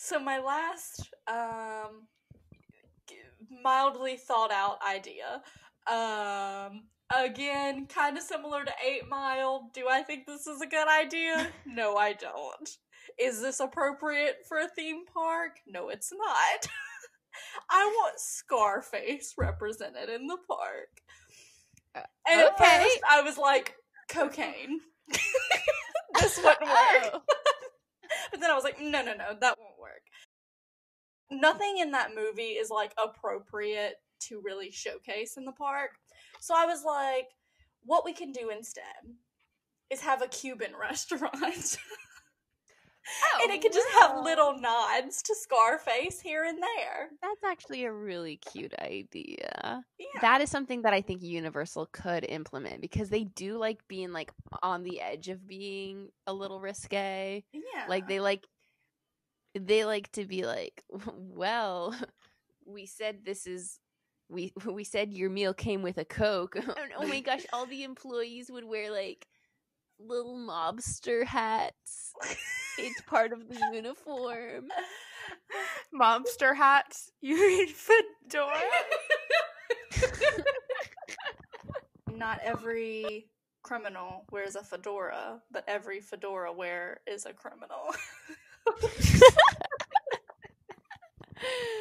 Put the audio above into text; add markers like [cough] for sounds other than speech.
So my last um mildly thought out idea. Um again, kind of similar to 8 Mile. Do I think this is a good idea? [laughs] no, I don't. Is this appropriate for a theme park? No, it's not. [laughs] I want Scarface represented in the park. And at okay. first, I was like, cocaine. [laughs] this wouldn't work. Oh. But then I was like, no, no, no, that won't. Nothing in that movie is like appropriate to really showcase in the park. So I was like, what we can do instead is have a Cuban [laughs] restaurant. Oh, and it could just have little nods to Scarface here and there. That's actually a really cute idea. Yeah. That is something that I think Universal could implement because they do like being like on the edge of being a little risque. yeah. Like they like they like to be like, [laughs] well, [laughs] we said this is we [laughs] we said your meal came with a coke. and oh my gosh, all the employees would wear like little mobster hats. It's part of the uniform. Mobster hats. You mean fedora? Not every criminal wears a fedora, but every fedora wear is a criminal. [laughs] [laughs]